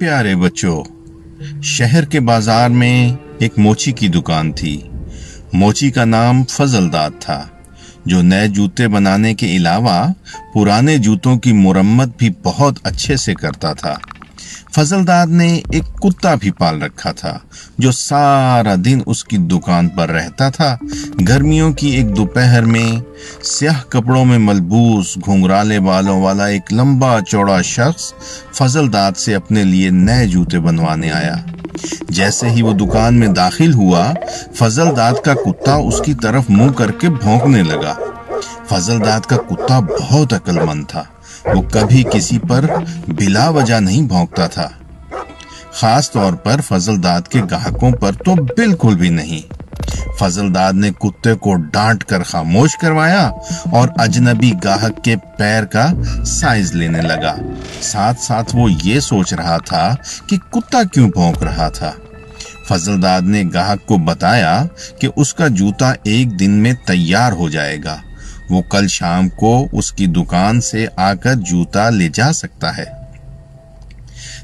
प्यारे बच्चों, शहर के बाज़ार में एक मोची की दुकान थी। मोची का नाम फजलदाद था, जो नए जूते बनाने के अलावा पुराने जूतों की मुरम्मत भी बहुत अच्छे से करता था। फजलदाद ने एक कुत्ता भी पाल रखा था, जो सारा दिन उसकी दुकान पर रहता था। गर्मियों की एक दोपहर में स्याह कपड़ों में मलबूस घुंघराले बालों वाला एक लंबा चौड़ा शख्स फजलदाद से अपने लिए नए जूते बनवाने आया। जैसे ही वो दुकान में दाखिल हुआ फजलदाद का कुत्ता उसकी तरफ़ मुँह करके भौंकने लगा। फजलदाद का कुत्ता बहुत अकलमंद था। वो कभी किसी पर बिला वजह नहीं भौंकता था। खास तौर पर फजलदाद के ग्राहकों पर तो बिल्कुल भी नहीं। फजलदाद ने कुत्ते को डांट कर खामोश करवाया और अजनबी गाहक के पैर का साइज़ लेने लगा। साथ साथ वो ये सोच रहा था कि कुत्ता क्यों भौंक रहा था। फजलदाद ने गाहक को बताया कि उसका जूता एक दिन में तैयार हो जाएगा। वो कल शाम को उसकी दुकान से आकर जूता ले जा सकता है।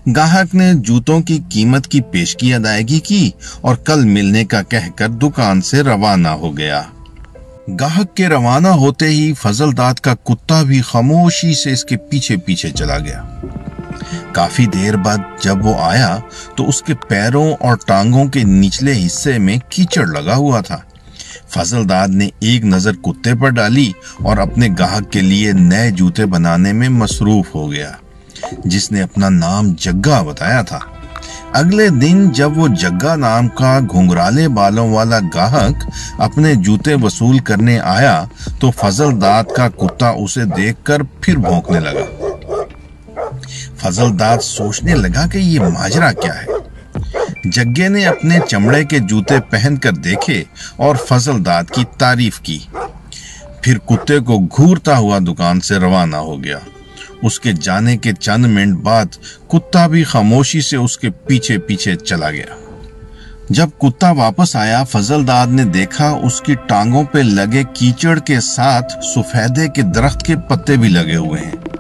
ग्राहक ने जूतों की कीमत की पेशगी अदायगी की और कल मिलने का कहकर दुकान से रवाना हो गया। गाहक के रवाना होते ही फजलदाद का कुत्ता भी खामोशी से इसके पीछे पीछे चला गया। काफ़ी देर बाद जब वो आया तो उसके पैरों और टांगों के निचले हिस्से में कीचड़ लगा हुआ था। फजलदाद ने एक नज़र कुत्ते पर डाली और अपने गाहक के लिए नए जूते बनाने में मसरूफ हो गया, जिसने अपना नाम जग्गा बताया था। अगले दिन जब वो जग्गा नाम का घुंघराले बालों वाला गाहक अपने जूते वसूल करने आया तो फजलदाद का कुत्ता उसे देखकर फिर भौंकने लगा। फजलदाद सोचने लगा कि ये माजरा क्या है? जग्गे ने अपने चमड़े के जूते पहनकर देखे और फजलदाद की तारीफ़ की। फिर कुत्ते को घूरता हुआ दुकान से रवाना हो गया। उसके जाने के चंद मिनट बाद कुत्ता भी खामोशी से उसके पीछे पीछे चला गया। जब कुत्ता वापस आया, फजलदाद ने देखा उसकी टांगों पे लगे कीचड़ के साथ सफेदे के दरख्त के पत्ते भी लगे हुए हैं।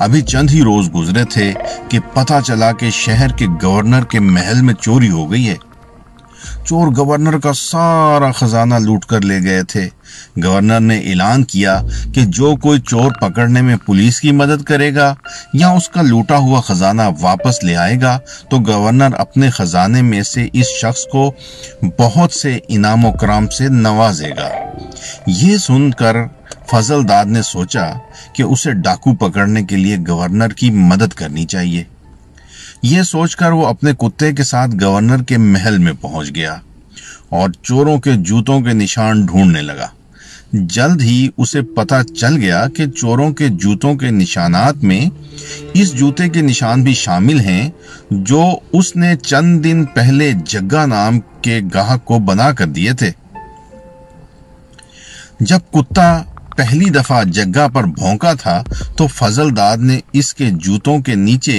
अभी चंद ही रोज गुजरे थे कि पता चला कि शहर के गवर्नर के महल में चोरी हो गई है। चोर गवर्नर का सारा खजाना लूट कर ले गए थे। गवर्नर ने ऐलान किया कि जो कोई चोर पकड़ने में पुलिस की मदद करेगा या उसका लूटा हुआ खजाना वापस ले आएगा तो गवर्नर अपने खजाने में से इस शख्स को बहुत से इनाम कराम से नवाजेगा। ये सुनकर फजलदाद ने सोचा कि उसे डाकू पकड़ने के लिए गवर्नर की मदद करनी चाहिए। यह सोचकर वो अपने कुत्ते के साथ गवर्नर के महल में पहुँच गया और चोरों के जूतों के निशान ढूँढने लगा। जल्द ही उसे पता चल गया कि चोरों के जूतों के निशानात में इस जूते के निशान भी शामिल हैं, जो उसने चंद दिन पहले जग्गा नाम के गाहक को बना कर दिए थे। जब कुत्ता पहली दफ़ा जग्गा पर भौंका था तो फजलदाद ने इसके जूतों के नीचे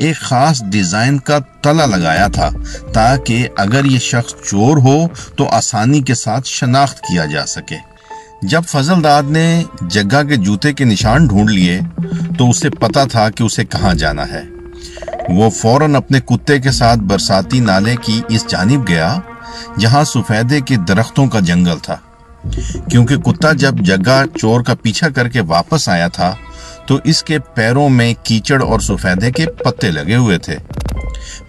एक खास डिज़ाइन का तला लगाया था, ताकि अगर ये शख्स चोर हो तो आसानी के साथ शनाख्त किया जा सके। जब फजलदाद ने जग्गा के जूते के निशान ढूंढ लिए तो उसे पता था कि उसे कहाँ जाना है। वो फ़ौरन अपने कुत्ते के साथ बरसाती नाले की इस जानब गया, जहाँ सफेदे के दरख्तों का जंगल था। क्योंकि कुत्ता जब जग्गा चोर का पीछा करके वापस आया था तो इसके पैरों में कीचड़ और सफेदे के पत्ते लगे हुए थे।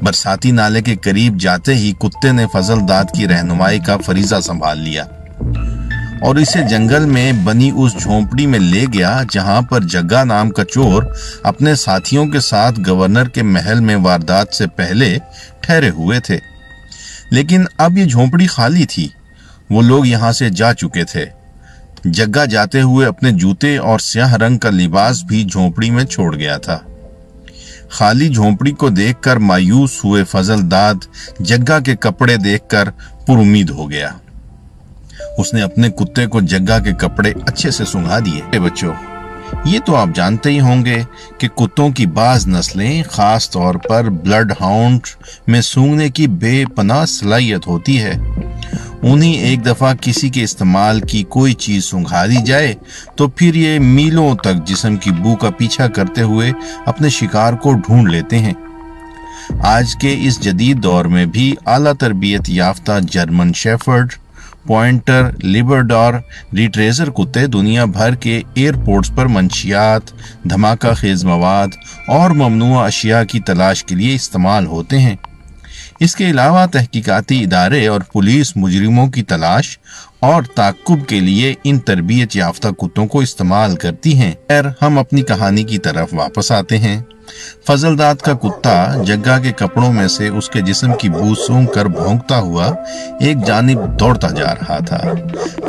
बरसाती नाले के करीब जाते ही कुत्ते ने फजलदाद की रहनुमाई का फरीजा संभाल लिया और इसे जंगल में बनी उस झोंपड़ी में ले गया, जहाँ पर जग्गा नाम का चोर अपने साथियों के साथ गवर्नर के महल में वारदात से पहले ठहरे हुए थे। लेकिन अब ये झोंपड़ी खाली थी। वो लोग यहाँ से जा चुके थे। जग्गा जाते हुए अपने जूते और स्याह रंग का लिबास भी झोंपड़ी में छोड़ गया था। खाली झोंपड़ी को देखकर मायूस हुए फजल दाद जग्गा के कपड़े देखकर पुरुमीद हो गया। उसने अपने कुत्ते को जग्गा के कपड़े अच्छे से सुंघा दिए। बच्चों, ये तो आप जानते ही होंगे कि कुत्तों की बाज नस्लें खास तौर पर ब्लड हाउंड में सूंघने की बेपनाह सलाहियत होती है। उन्हीं एक दफ़ा किसी के इस्तेमाल की कोई चीज़ सुंघा दी जाए तो फिर ये मीलों तक जिसम की बू का पीछा करते हुए अपने शिकार को ढूंढ लेते हैं। आज के इस जदीद दौर में भी आला तरबियत याफ्ता German shepherd, pointer, labrador, retriever कुत्ते दुनिया भर के एयरपोर्ट्स पर मंशियात, धमाका खेज मवाद और ममनू अशिया की तलाश के लिए इस्तेमाल होते हैं। इसके अलावा तहकीकाती इदारे और पुलिस मुजरिमों की तलाश और ताकुब के लिए इन तरबियत याफ्ता कुत्तों को इस्तेमाल करती हैं। खैर, हम अपनी कहानी की तरफ़ वापस आते हैं। फजलदाद का कुत्ता जग्गा के कपड़ों में से उसके जिस्म की बू सूंघ कर भोंकता हुआ एक जानिब दौड़ता जा रहा था।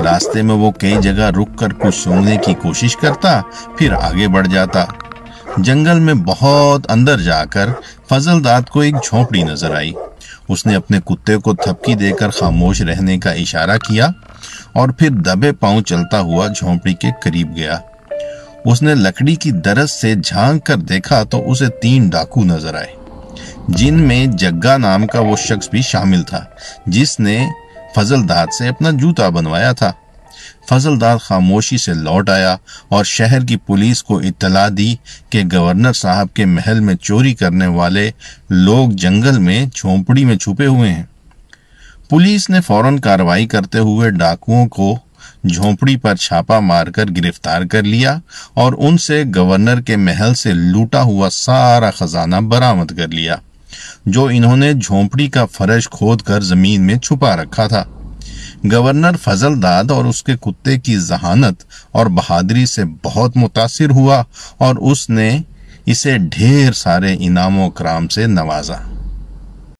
रास्ते में वो कई जगह रुक कर कुछ सूंघने की कोशिश करता, फिर आगे बढ़ जाता। जंगल में बहुत अंदर जाकर फजलदाद को एक झोपड़ी नज़र आई। उसने अपने कुत्ते को थपकी देकर खामोश रहने का इशारा किया और फिर दबे पाँव चलता हुआ झोंपड़ी के करीब गया। उसने लकड़ी की दरस से झाँक कर देखा तो उसे तीन डाकू नज़र आए, जिनमें जग्गा नाम का वो शख्स भी शामिल था, जिसने फजलदाद से अपना जूता बनवाया था। फजलदार खामोशी से लौट आया और शहर की पुलिस को इतला दी कि गवर्नर साहब के महल में चोरी करने वाले लोग जंगल में झोंपड़ी में छुपे हुए हैं। पुलिस ने फ़ौरन कार्रवाई करते हुए डाकुओं को झोंपड़ी पर छापा मारकर गिरफ़्तार कर लिया और उनसे गवर्नर के महल से लूटा हुआ सारा खजाना बरामद कर लिया, जो इन्होंने झोंपड़ी का फर्श खोद कर ज़मीन में छुपा रखा था। गवर्नर फजल दाद और उसके कुत्ते की जहानत और बहादुरी से बहुत मुतासर हुआ और उसने इसे ढेर सारे इनामों कराम से नवाजा।